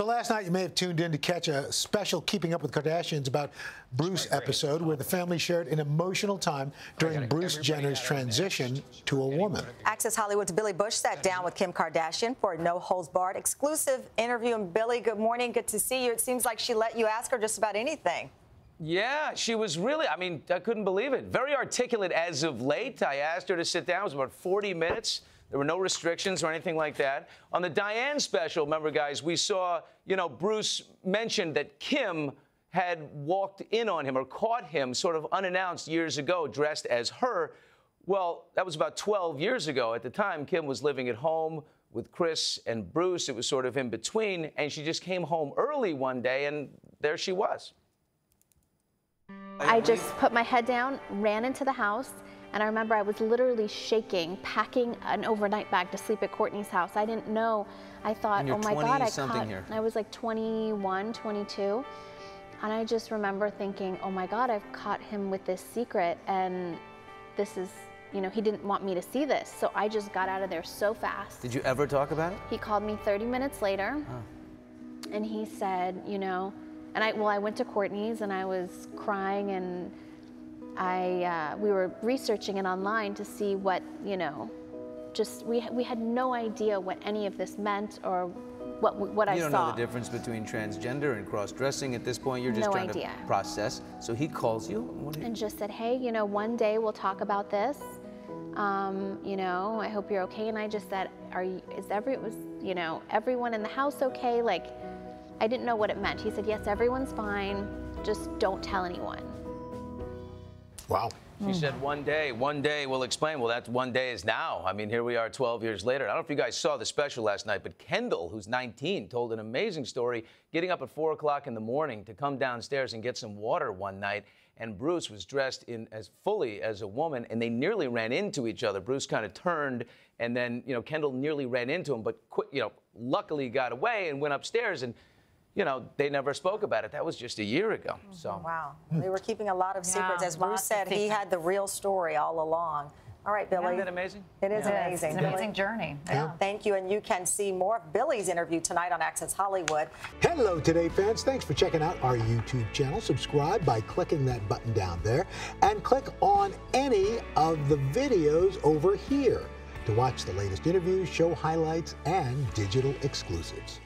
So last night you may have tuned in to catch a special Keeping Up with Kardashians about Bruce episode where the family shared an emotional time during Bruce Jenner's transition to a woman. Access Hollywood's Billy Bush sat down with Kim Kardashian for a no holds barred exclusive interview. And Billy, good morning. Good to see you. It seems like she let you ask her just about anything. Yeah, she was really, I mean, I couldn't believe it. Very articulate as of late. I asked her to sit down. It was about 40 minutes. There were no restrictions or anything like that. On the Diane special, remember, guys, we saw, you know, Bruce mentioned that Kim had walked in on him or caught him sort of unannounced years ago, dressed as her. Well, that was about 12 years ago. At the time, Kim was living at home with Kris and Bruce. It was sort of in between. And she just came home early one day, and there she was. I just put my head down, ran into the house, and I remember I was literally shaking, packing an overnight bag to sleep at Kourtney's house. I didn't know. I thought, oh my God, I caught. Here. I was like 21, 22. And I just remember thinking, oh my God, I've caught him with this secret. And this is, you know, he didn't want me to see this. So I just got out of there so fast. Did you ever talk about it? He called me 30 minutes later. And he said, you know, and I, well, I went to Kourtney's and I was crying and I, uh, we were researching it online to see what, you know, just, we, we had no idea what any of this meant or what, what I saw. You don't know the difference between transgender and cross-dressing at this point. You're just no trying idea. to process. So he calls you, you, and just said, hey, you know, one day we'll talk about this. Um, you know, I hope you're okay. And I just said, are you, is every, was, you know, everyone in the house okay? Like, I didn't know what it meant. He said, yes, everyone's fine. Just don't tell anyone. Wow. She hmm. said one day, one day we'll explain. Well, that one day is now. I mean, here we are 12 years later. I don't know if you guys saw the special last night, but Kendall, who's 19, told an amazing story getting up at 4 o'clock in the morning to come downstairs and get some water one night. And Bruce was dressed in as fully as a woman, and they nearly ran into each other. Bruce kind of turned, and then, you know, Kendall nearly ran into him, but, you know, luckily got away and went upstairs. And you know, they never spoke about it. That was just a year ago. Mm-hmm. So wow, they were keeping a lot of secrets. Yeah, As Bruce said, he had the real story all along. All right, Billy. Isn't that amazing? It is yeah. amazing. It's an amazing journey. Yeah. Thank you. And you can see more of Billy's interview tonight on Access Hollywood. Hello, Today fans. Thanks for checking out our YouTube channel. Subscribe by clicking that button down there and click on any of the videos over here to watch the latest interviews, show highlights, and digital exclusives.